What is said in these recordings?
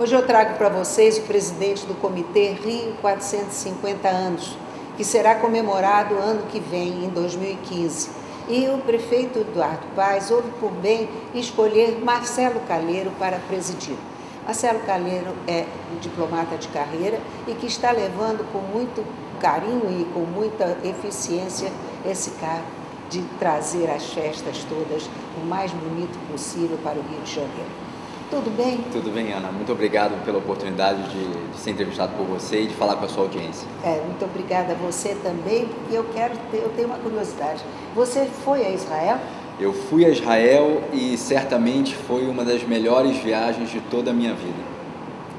Hoje eu trago para vocês o presidente do Comitê Rio 450 anos, que será comemorado ano que vem, em 2015. E o prefeito Eduardo Paes houve por bem escolher Marcelo Calheiro para presidir. Marcelo Calheiro é um diplomata de carreira e que está levando com muito carinho e com muita eficiência esse cargo de trazer as festas todas o mais bonito possível para o Rio de Janeiro. Tudo bem? Tudo bem, Ana. Muito obrigado pela oportunidade de, de, ser entrevistado por você e de falar com a sua audiência. É, muito obrigada a você também, porque eu quero ter, eu tenho uma curiosidade. Você foi a Israel? Eu fui a Israel e certamente foi uma das melhores viagens de toda a minha vida.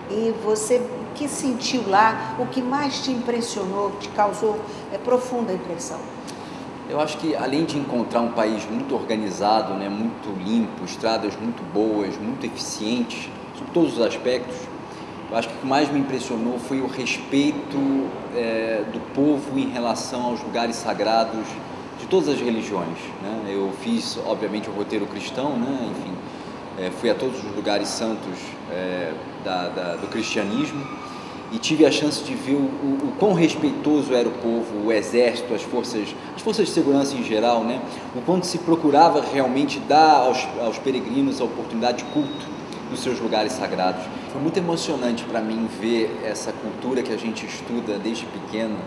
E você o que sentiu lá, o que mais te impressionou, te causou é, profunda impressão? Eu acho que além de encontrar um país muito organizado, né, muito limpo, estradas muito boas, muito eficientes, sobre todos os aspectos, eu acho que o que mais me impressionou foi o respeito é, do povo em relação aos lugares sagrados de todas as religiões. Né? Eu fiz, obviamente, o roteiro cristão, né? enfim, é, fui a todos os lugares santos é, da, da, do cristianismo e tive a chance de ver o, o, o, quão respeitoso era o povo, o exército, as forças, as forças de segurança em geral, né? o quanto se procurava realmente dar aos, aos peregrinos a oportunidade de culto nos seus lugares sagrados. Foi muito emocionante para mim ver essa cultura que a gente estuda desde pequeno,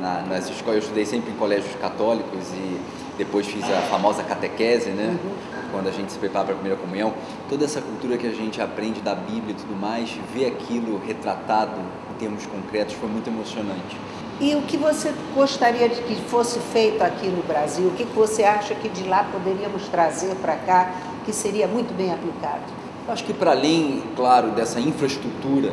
na, nas escolas, eu estudei sempre em colégios católicos e depois fiz a famosa catequese, né? Uhum. Quando a gente se prepara para a primeira comunhão, toda essa cultura que a gente aprende da Bíblia e tudo mais, ver aquilo retratado em termos concretos foi muito emocionante. E o que você gostaria de que fosse feito aqui no Brasil? O que você acha que de lá poderíamos trazer para cá que seria muito bem aplicado? Acho que para além, claro, dessa infraestrutura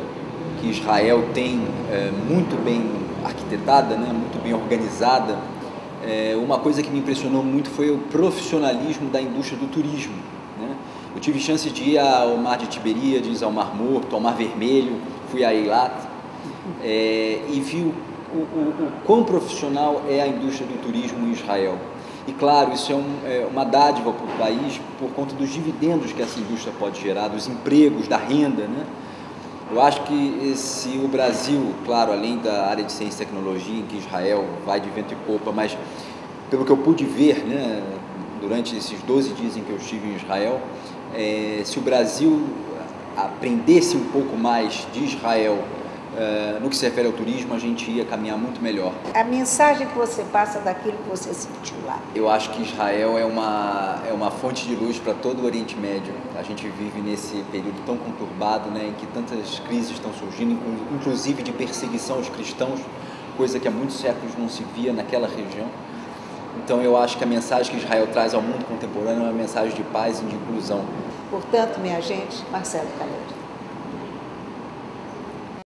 que Israel tem é, muito bem arquitetada, né, muito bem organizada, é, uma coisa que me impressionou muito foi o profissionalismo da indústria do turismo. Né? Eu tive chance de ir ao Mar de Tiberíades, ao Mar Morto, ao Mar Vermelho, fui a Eilat é, e vi o, o, o, quão profissional é a indústria do turismo em Israel. E claro, isso é, um, é uma dádiva para o país por conta dos dividendos que essa indústria pode gerar, dos empregos, da renda, né? Eu acho que se o Brasil, claro, além da área de ciência e tecnologia, em que Israel vai de vento e popa, mas pelo que eu pude ver né, durante esses 12 dias em que eu estive em Israel, é, se o Brasil aprendesse um pouco mais de Israel no que se refere ao turismo, a gente ia caminhar muito melhor. A mensagem que você passa daquilo que você sentiu lá? Eu acho que Israel é uma, é uma fonte de luz para todo o Oriente Médio. A gente vive nesse período tão conturbado, né, em que tantas crises estão surgindo, inclusive de perseguição aos cristãos, coisa que há muitos séculos não se via naquela região. Então eu acho que a mensagem que Israel traz ao mundo contemporâneo é uma mensagem de paz e de inclusão. Portanto, minha gente, Marcelo Calheiro.